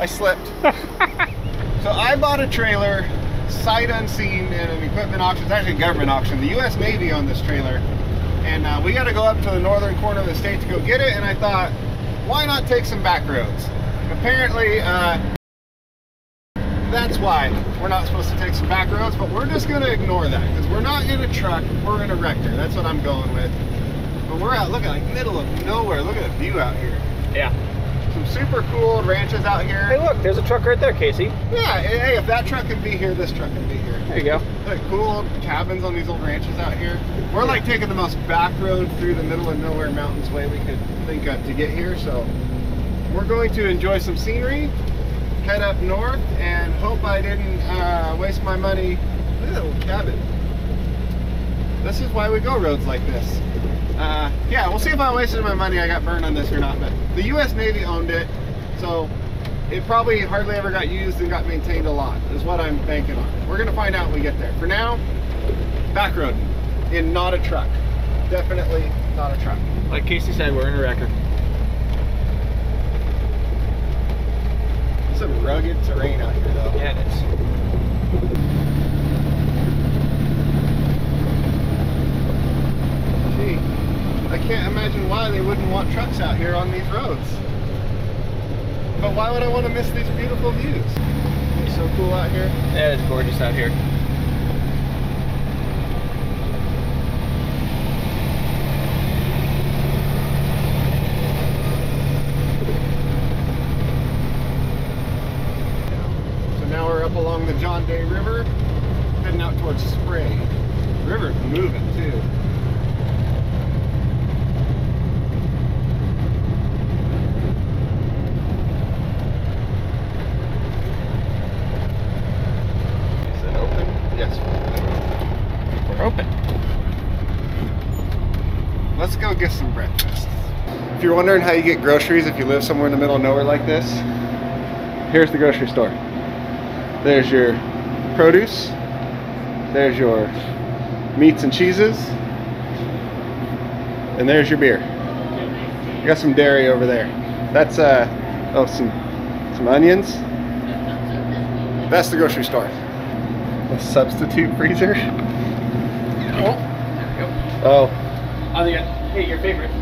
I slipped. so I bought a trailer, sight unseen, in an equipment auction. It's actually a government auction. The U.S. Navy owned this trailer, and uh, we got to go up to the northern corner of the state to go get it. And I thought, why not take some back roads? Apparently, uh, that's why we're not supposed to take some back roads, but we're just going to ignore that because we're not in a truck, we're in a wrecker. That's what I'm going with. But we're out, look at like middle of nowhere. Look at the view out here. Yeah. Some super cool ranches out here. Hey, look, there's a truck right there, Casey. Yeah, hey, if that truck could be here, this truck could be here. There you go. Like cool old cabins on these old ranches out here. We're like taking the most back road through the middle of nowhere mountains way we could think of to get here. So we're going to enjoy some scenery, head up north, and hope I didn't uh, waste my money. Look at that little cabin. This is why we go roads like this. Uh, yeah, we'll see if I wasted my money, I got burned on this or not. But the U.S. Navy owned it, so it probably hardly ever got used and got maintained a lot, is what I'm banking on. We're gonna find out when we get there. For now, back road in not a truck. Definitely not a truck. Like Casey said, we're in a wrecker. Some rugged terrain out here though. Yeah, it is. Gee, I can't imagine why they wouldn't want trucks out here on these roads. But why would I want to miss these beautiful views? It's so cool out here. Yeah, it's gorgeous out here. So now we're up along the John Day River, heading out towards Spray. The river's moving too. Is it open? Yes. We're open. Let's go get some breakfast. If you're wondering how you get groceries if you live somewhere in the middle of nowhere like this, here's the grocery store. There's your produce. There's your meats and cheeses. And there's your beer. You got some dairy over there. That's uh oh some some onions. That's the grocery store. A substitute freezer. Oh. Oh, I think, hey, your favorite.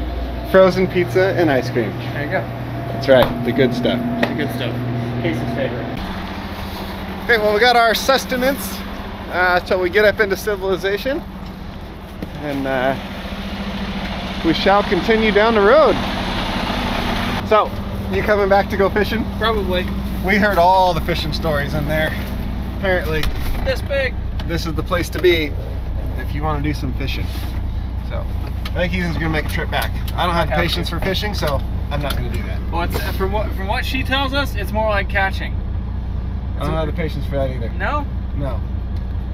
Frozen pizza and ice cream. There you go. That's right, the good stuff. The good stuff. Casey's favorite. Okay, well, we got our sustenance uh, till we get up into civilization, and uh, we shall continue down the road. So, you coming back to go fishing? Probably. We heard all the fishing stories in there. Apparently, This big. this is the place to be if you want to do some fishing. So, I think Ethan's gonna make a trip back. I don't have patience for fishing, so I'm not gonna do that. Well, it's, uh, from what from what she tells us, it's more like catching. I don't have the patience for that either. No, No.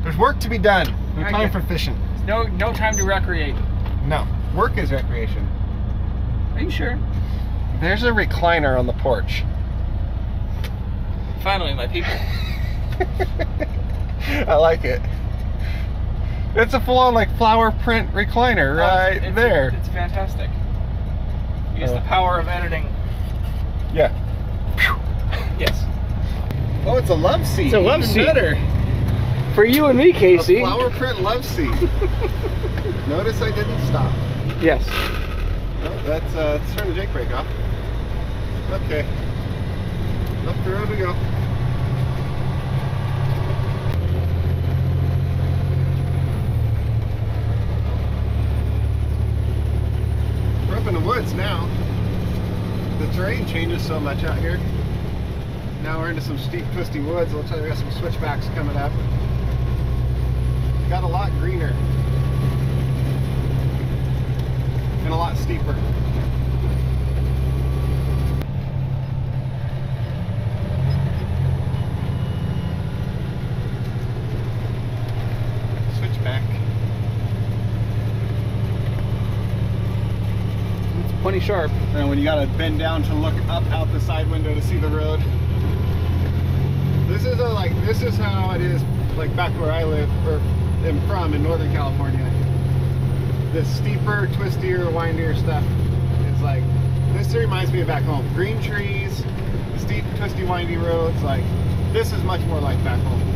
There's work to be done. No time for fishing. no, no time to recreate. No. Work is recreation. Are you sure? There's a recliner on the porch. Finally, my people. I like it. It's a full-on like flower print recliner right It's- there. It's fantastic. Use Oh. the power of editing. Yeah. Yes. Oh, it's a love seat. It's a love Even seat. Better. For you and me, A flower print love seat. Notice I didn't stop. Yes. No, that's uh, let's turn the Jake brake off. Okay. Up the road we go. We're up in the woods now. The terrain changes so much out here. Now we're into some steep, twisty woods. Looks like we got some switchbacks coming up. Got a lot greener. And a lot steeper. 20 sharp. And when you gotta bend down to look up out the side window to see the road. This is a, like, this is how it is like back where I live or am from in Northern California. The steeper, twistier, windier stuff is like, this reminds me of back home. Green trees, steep, twisty, windy roads, like this is much more like back home.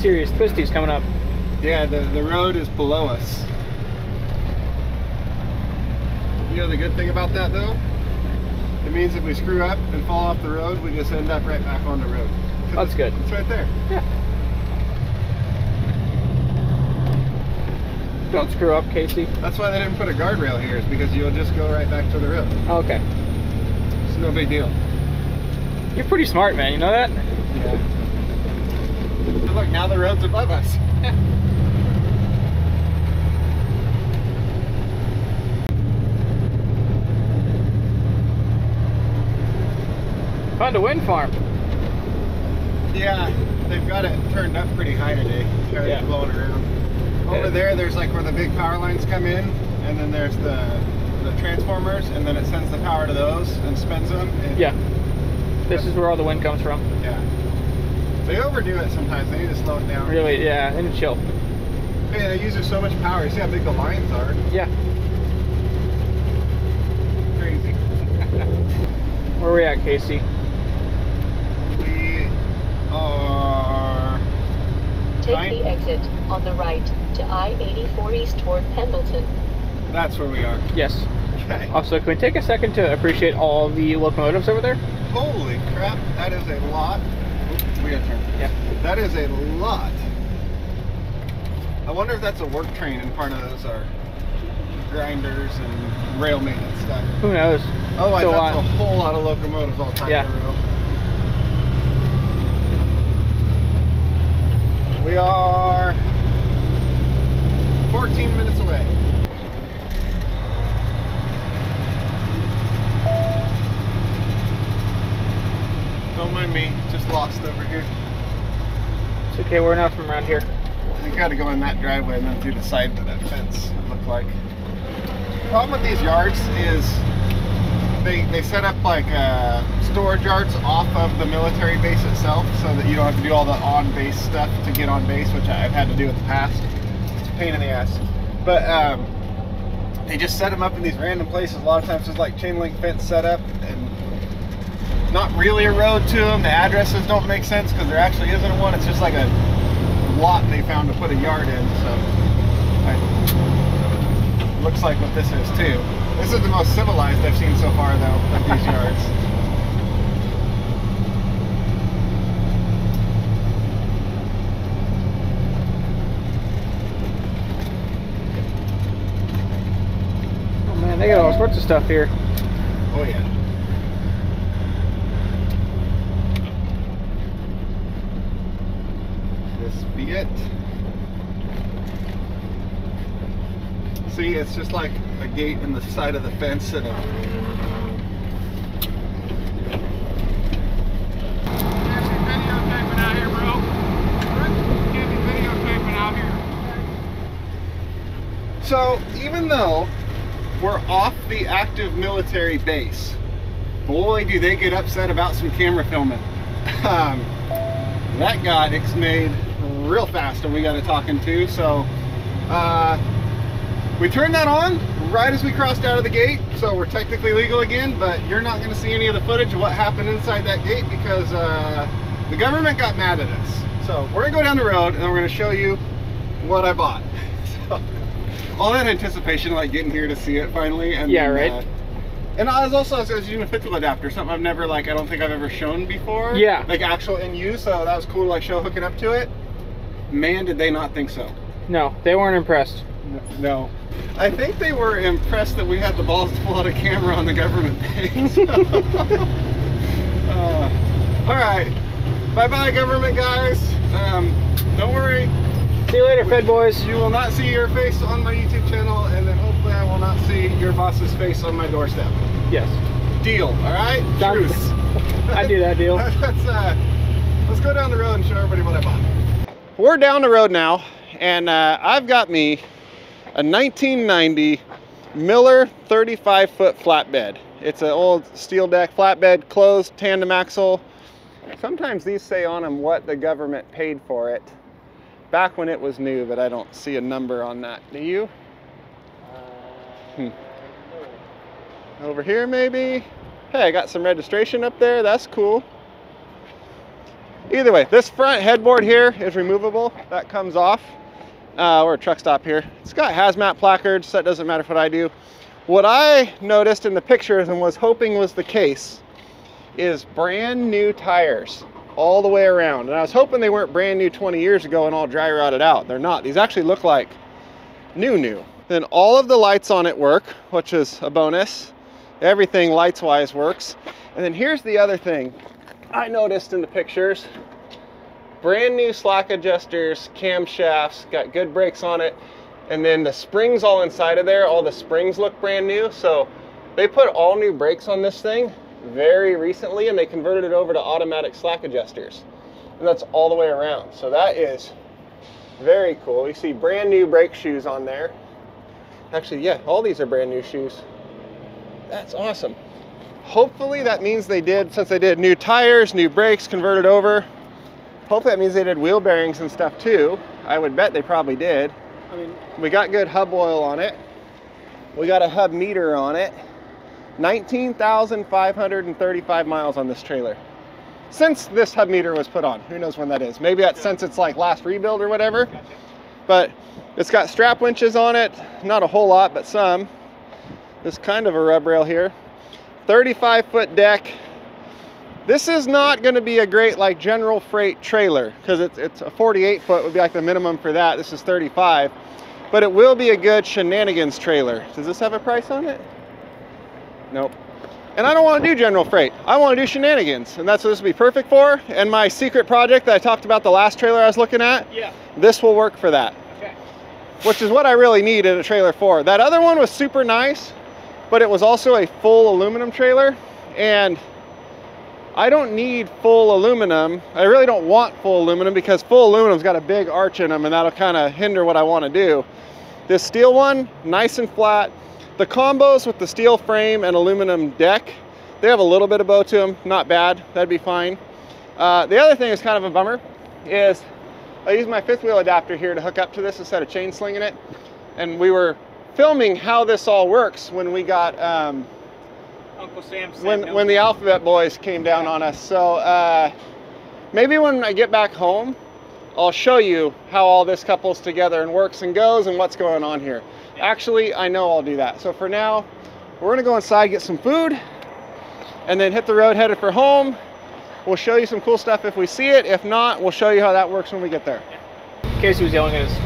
Serious twisties coming up. Yeah, the, the road is below us. You know the good thing about that though? It means if we screw up and fall off the road, we just end up right back on the road. That's good. It's right there. Yeah. Don't screw up, Casey. That's why they didn't put a guardrail here, is because you'll just go right back to the road. Okay. It's no big deal. You're pretty smart, man. You know that? Yeah. And look, now the road's above us. Found a wind farm. Yeah, they've got it turned up pretty high today. Yeah. blowing around. Over Yeah. there, there's like where the big power lines come in, and then there's the the transformers, and then it sends the power to those and spins them. And, Yeah. This is where all the wind comes from. Yeah. They overdo it sometimes. They need to slow it down. Really, yeah, and chill. Man, they use so much power. You see how big the lines are? Yeah. Crazy. Where are we at, Casey? we are. Take Right. the exit on the right to I-84 East toward Pendleton. That's where we are. Yes. Okay. Also, can we take a second to appreciate all the locomotives over there? Holy crap! That is a lot. Oops, we got turn. That is a lot. I wonder if that's a work train and part of those are grinders and rail maintenance stuff. Who knows? Otherwise, Still that's on. a whole lot of locomotives all tied Yeah. in a row. We are 14 minutes away. Don't mind me, just lost over here. It's okay, we're not from around here. You gotta go in that driveway and then through the side of that fence, it looked like. Problem with these yards is they, they set up like uh, storage yards off of the military base itself so that you don't have to do all the on base stuff to get on base, which I've had to do in the past. It's a pain in the ass. But um, they just set them up in these random places. A lot of times there's like chain link fence set up and not really a road to them. The addresses don't make sense because there actually isn't one. It's just like a lot they found to put a yard in. So I, looks like what this is too. This is the most civilized I've seen so far though of these yards. Oh man, they got all sorts of stuff here. Oh yeah. This be it. It's just like a gate in the side of the fence and. So even though we're off the active military base, boy do they get upset about some camera filming. Um, that got made real fast and we got it talking to. So uh, we turned that on right as we crossed out of the gate. So we're technically legal again, but you're not going to see any of the footage of what happened inside that gate because uh, the government got mad at us. So we're going to go down the road and we're going to show you what I bought. So, all that anticipation, like getting here to see it finally. And Yeah, then, right. uh, and I was also I was using a wheel adapter, something I've never like I don't think I've ever shown before. Yeah. Like actual in use, so that was cool to like show hooking up to it. Man, did they not think so. No, they weren't impressed. No. I think they were impressed that we had the balls to pull out a camera on the government base. uh, all right. Bye bye, government guys. Um, don't worry, See you later, Fed boys. you will not see your face on my YouTube channel, and then hopefully I will not see your boss's face on my doorstep. Yes. Deal, all right? Sounds- Truce. I do that deal. let's, uh, let's go down the road and show everybody what I bought. We're down the road now, and uh, I've got me a 1990 Miller 35 foot flatbed. It's an old steel deck flatbed, closed tandem axle. Sometimes these say on them what the government paid for it back when it was new, but I don't see a number on that. Do you? Hmm. Over here, maybe? Hey, I got some registration up there. That's cool. Either way, this front headboard here is removable. That comes off. Uh, or a truck stop here. It's got hazmat placards, so that doesn't matter what I do. What I noticed in the pictures and was hoping was the case is brand new tires all the way around. And I was hoping they weren't brand new 20 years ago and all dry rotted out. They're not. These actually look like new new. Then all of the lights on it work, which is a bonus. Everything lights wise works. And then here's the other thing I noticed in the pictures. Brand new slack adjusters, camshafts, got good brakes on it. And then the springs all inside of there, all the springs look brand new. So they put all new brakes on this thing very recently and they converted it over to automatic slack adjusters. And that's all the way around. So that is very cool. You see brand new brake shoes on there. Actually, yeah, all these are brand new shoes. That's awesome. Hopefully that means they did, since they did new tires, new brakes, converted over. Hopefully that means they did wheel bearings and stuff too. I would bet they probably did. I mean, We got good hub oil on it. We got a hub meter on it. 19,535 miles on this trailer. Since this hub meter was put on. Who knows when that is. Maybe that's since it's like last rebuild or whatever. But it's got strap winches on it. Not a whole lot, but some. This kind of a rub rail here. 35 foot deck. This is not going to be a great like general freight trailer because it's, it's a 48 foot would be like the minimum for that. This is 35, but it will be a good shenanigans trailer. Does this have a price on it? Nope. And I don't want to do general freight. I want to do shenanigans, and that's what this would be perfect for. And my secret project that I talked about the last trailer I was looking at, yeah. this will work for that Okay. which is what I really need in a trailer for. That other one was super nice, but it was also a full aluminum trailer, and I don't need full aluminum. I really don't want full aluminum because full aluminum's got a big arch in them, and that'll kind of hinder what I want to do. This steel one, nice and flat. The combos with the steel frame and aluminum deck, they have a little bit of bow to them, not bad. That'd be fine. Uh, the other thing is kind of a bummer is I use my fifth wheel adapter here to hook up to this instead of chain slinging it. And we were filming how this all works when we got um, Uncle Sam said when no. when the Alphabet Boys came down on us. So uh, maybe when I get back home, I'll show you how all this couples together and works and goes and what's going on here. Actually, I know I'll do that. So for now, we're gonna go inside get some food, and then hit the road headed for home. We'll show you some cool stuff if we see it. If not, we'll show you how that works when we get there. Casey was yelling at us.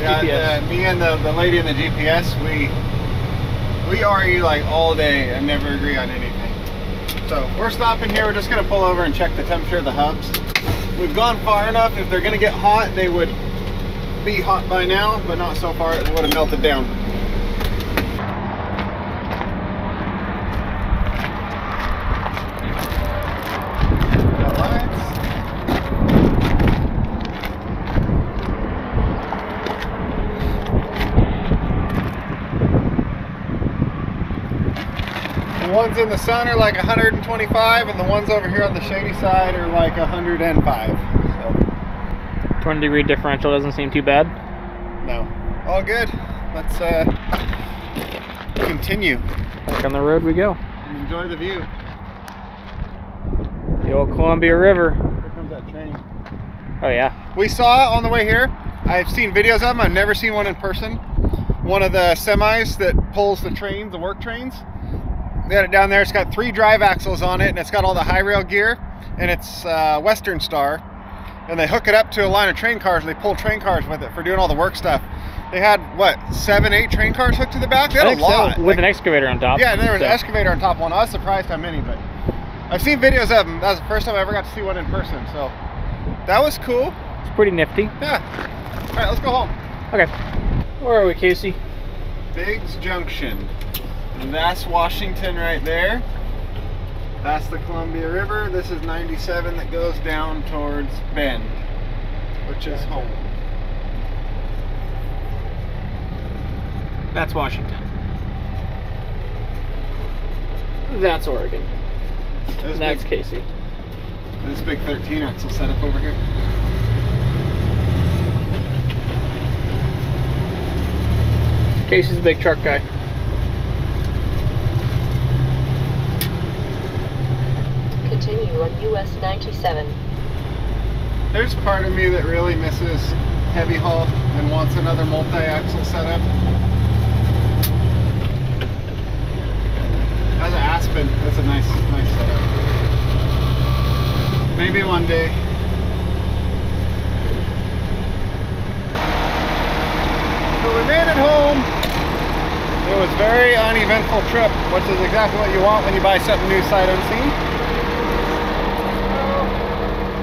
Yeah, GPS. uh, me and the, the lady in the GPS, we we argue like all day and never agree on anything. So we're stopping here. We're just gonna pull over and check the temperature of the hubs. We've gone far enough. If they're gonna get hot, they would be hot by now, but not so far it would have melted down. Got lights. The ones in the sun are like 125, and the ones over here on the shady side are like 105. So, 20 degree differential doesn't seem too bad. no, all good. Let's uh, continue Back on the road we go. and enjoy the view. The old Columbia River. Here comes that train. Oh yeah. We saw on the way here. I've seen videos of them. I've never seen one in person. One of the semis that pulls the trains, the work trains. They had it down there. It's got three drive axles on it, and it's got all the high rail gear, and it's uh, Western Star. And they hook it up to a line of train cars, and they pull train cars with it for doing all the work stuff. They had what seven, eight train cars hooked to the back. They had a think so, lot. with Like- an excavator on top. yeah, and there was So, an excavator on top one. I was surprised how many, but I've seen videos of them. That was the first time I ever got to see one in person. So that was cool. It's pretty nifty. Yeah. All right, let's go home. Okay. Where are we, Casey? Biggs Junction. And that's Washington right there. That's the Columbia River. This is 97 that goes down towards Bend, which is home. That's Washington. That's Oregon. This that's big, Casey. this big 13 axle setup over here. Casey's a big truck guy. Continue on US 97. There's part of me that really misses heavy haul and wants another multi-axle setup. That's an Aspen. That's a nice, nice setup. Maybe one day. So we made it home. It was very uneventful trip, which is exactly what you want when you buy something new sight unseen.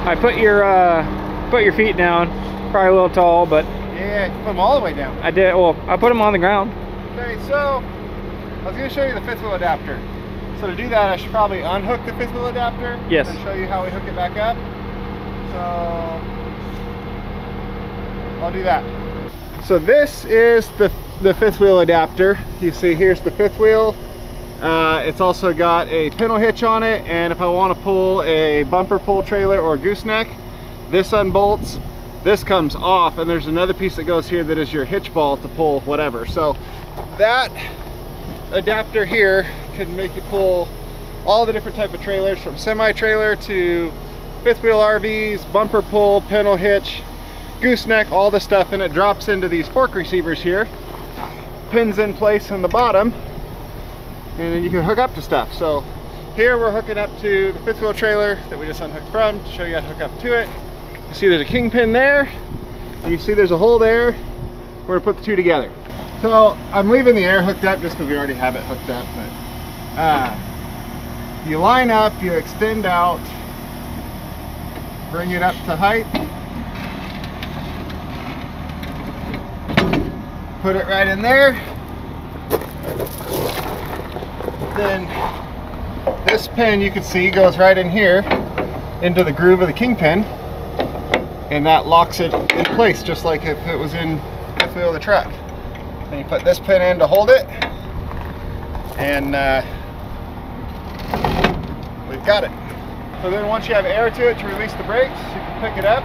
I put your uh, put your feet down. Probably a little tall, but Yeah, put them all the way down. I did. Well, I put them on the ground. Okay, so I was going to show you the fifth wheel adapter. So to do that, I should probably unhook the fifth wheel adapter Yes. and show you how we hook it back up. So I'll do that. So this is the the fifth wheel adapter. You see, here's the fifth wheel. Uh, it's also got a pintle hitch on it, and if I want to pull a bumper pull trailer or gooseneck, this unbolts. This comes off, and there's another piece that goes here that is your hitch ball to pull whatever. So that adapter here can make you pull all the different type of trailers from semi trailer to fifth wheel RVs, bumper pull, pintle hitch, gooseneck, all the stuff, and it drops into these fork receivers here, pins in place in the bottom, and then you can hook up to stuff. So here we're hooking up to the fifth wheel trailer that we just unhooked from to show you how to hook up to it. You see there's a kingpin there, you see there's a hole there. We're gonna put the two together. So I'm leaving the air hooked up just because we already have it hooked up, but uh, you line up, you extend out, bring it up to height, put it right in there. Then this pin you can see goes right in here into the groove of the kingpin and that locks it in place just like if it was in the wheel of the truck. Then you put this pin in to hold it and uh, we've got it. So then once you have air to it to release the brakes, you can pick it up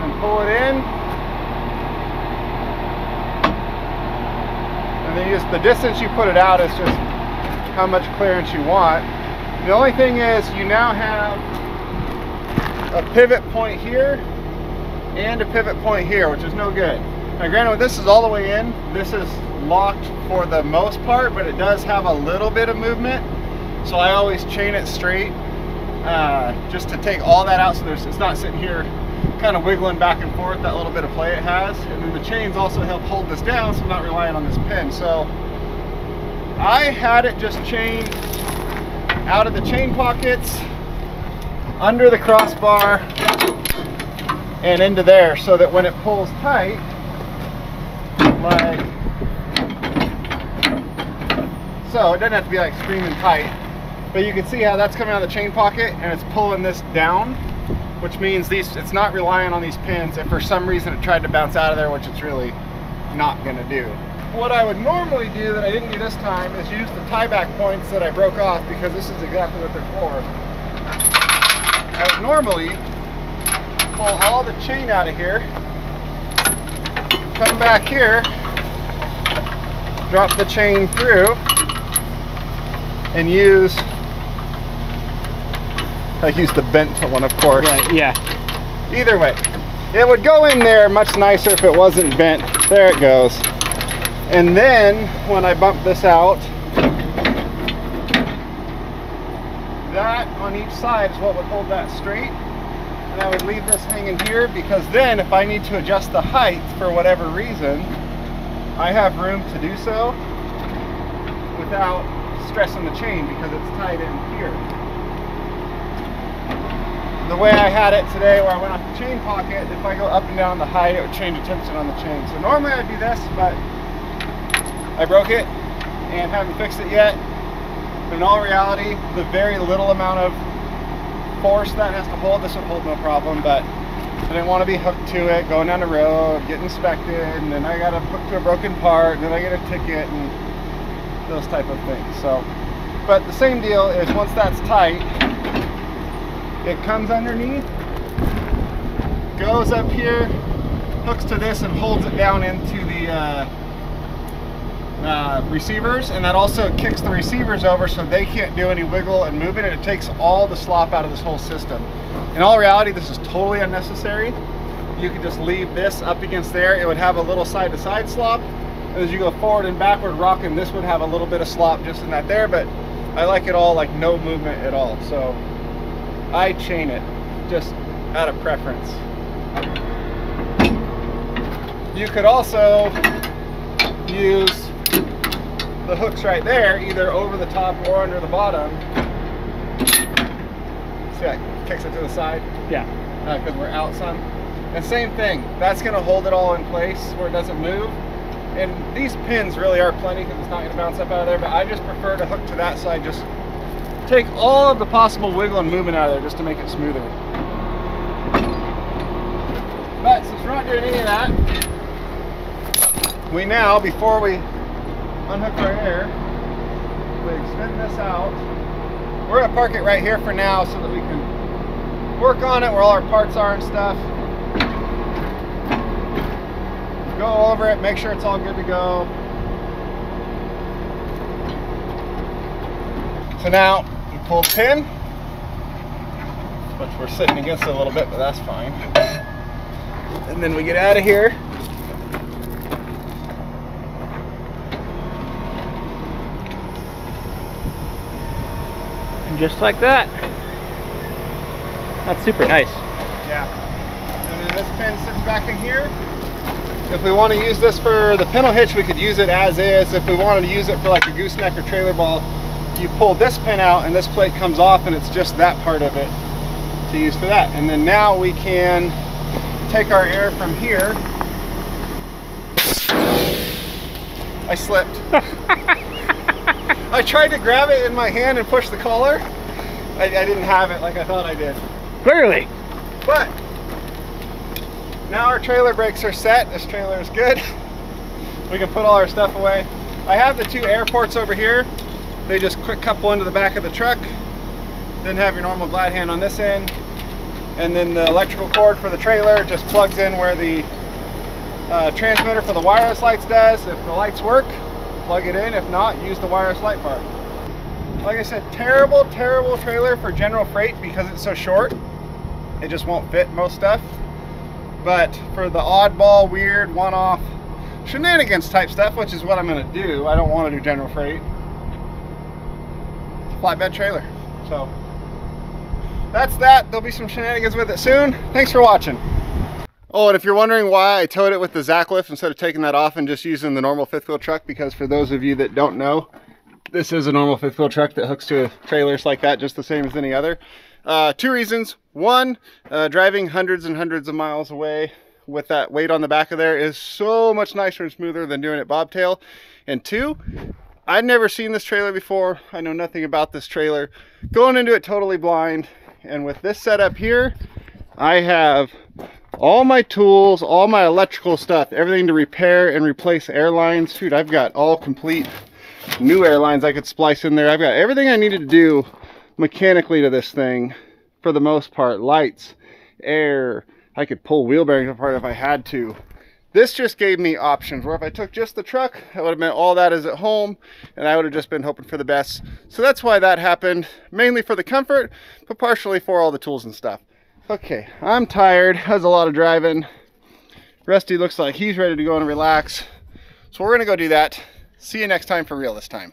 and pull it in. Then just the distance you put it out is just how much clearance you want. The only thing is you now have a pivot point here and a pivot point here, which is no good. Now granted, this is all the way in, this is locked for the most part, but it does have a little bit of movement. So I always chain it straight uh, just to take all that out so there's, it's not sitting here kind of wiggling back and forth, that little bit of play it has. And then the chains also help hold this down so I'm not relying on this pin. So I had it just chained out of the chain pockets, under the crossbar, and into there so that when it pulls tight, like so, it doesn't have to be like screaming tight, but you can see how that's coming out of the chain pocket and it's pulling this down, which means these it's not relying on these pins if for some reason it tried to bounce out of there, which it's really not gonna do. What I would normally do that I didn't do this time is use the tie back points that I broke off because this is exactly what they're for. I would normally pull all the chain out of here, come back here, drop the chain through, and use, I used the bent one of course. Right. Yeah. Either way, it would go in there much nicer if it wasn't bent. There it goes. And then when I bump this out, that on each side is what would hold that straight. And I would leave this hanging here because then if I need to adjust the height for whatever reason, I have room to do so without stressing the chain because it's tied in here. The way I had it today where I went off the chain pocket, if I go up and down the height, it would change the tension on the chain. So normally I'd do this, but I broke it and haven't fixed it yet. But in all reality, the very little amount of force that has to hold, this would hold no problem, but I didn't want to be hooked to it, going down the road, get inspected, and then I got to hook to a broken part, and then I get a ticket, and those type of things. So, but the same deal is once that's tight, it comes underneath, goes up here, hooks to this, and holds it down into the uh, uh, receivers, and that also kicks the receivers over so they can't do any wiggle and movement, and it takes all the slop out of this whole system. In all reality, this is totally unnecessary. You could just leave this up against there. It would have a little side-to-side slop. As you go forward and backward rocking, this would have a little bit of slop just in that there, but I like it all like no movement at all. So I chain it just out of preference. You could also use the hooks right there, either over the top or under the bottom. See, that kicks it to the side? Yeah. Because uh, we're out some. And same thing, that's gonna hold it all in place where it doesn't move. And these pins really are plenty because it's not gonna bounce up out of there, but I just prefer to hook to that side, just take all of the possible wiggle and movement out of there just to make it smoother. But since we're not doing any of that, we now, before we unhook our air, we extend this out. We're gonna park it right here for now so that we can work on it where all our parts are and stuff. Go over it, make sure it's all good to go. So now pull pin, which we're sitting against a little bit, but that's fine. And then we get out of here. just like that. That's super nice. Yeah. And then this pin sits back in here. If we want to use this for the pintle hitch, we could use it as is. If we wanted to use it for like a gooseneck or trailer ball, you pull this pin out and this plate comes off and it's just that part of it to use for that. And then now we can take our air from here. I slipped. I tried to grab it in my hand and push the collar. I, I didn't have it like I thought I did. Clearly. But now our trailer brakes are set. This trailer is good. We can put all our stuff away. I have the two airports over here. They just quick couple into the back of the truck. Then have your normal glad hand on this end. And then the electrical cord for the trailer just plugs in where the uh, transmitter for the wireless lights does. If the lights work, plug it in. If not, use the wireless light bar. Like I said, terrible, terrible trailer for general freight because it's so short. It just won't fit most stuff. But for the oddball, weird, one-off shenanigans type stuff, which is what I'm gonna do. I don't wanna do general freight. Flatbed trailer. So that's that. There'll be some shenanigans with it soon. Thanks for watching. Oh, and if you're wondering why I towed it with the Zacklift instead of taking that off and just using the normal fifth wheel truck, because for those of you that don't know, this is a normal fifth wheel truck that hooks to trailers like that, just the same as any other. Uh, two reasons. One, uh, driving hundreds and hundreds of miles away with that weight on the back of there is so much nicer and smoother than doing it bobtail. And two, I'd never seen this trailer before. I know nothing about this trailer. Going into it totally blind. And with this setup here, I have all my tools, all my electrical stuff, everything to repair and replace airlines. Dude, I've got all complete new airlines I could splice in there. I've got everything I needed to do mechanically to this thing for the most part. Lights, air, I could pull wheel bearings apart if I had to. This just gave me options where if I took just the truck, that would have meant all that is at home and I would have just been hoping for the best. So that's why that happened, mainly for the comfort, but partially for all the tools and stuff. Okay, I'm tired. Has a lot of driving. Rusty looks like he's ready to go and relax. So we're gonna go do that. See you next time for real this time.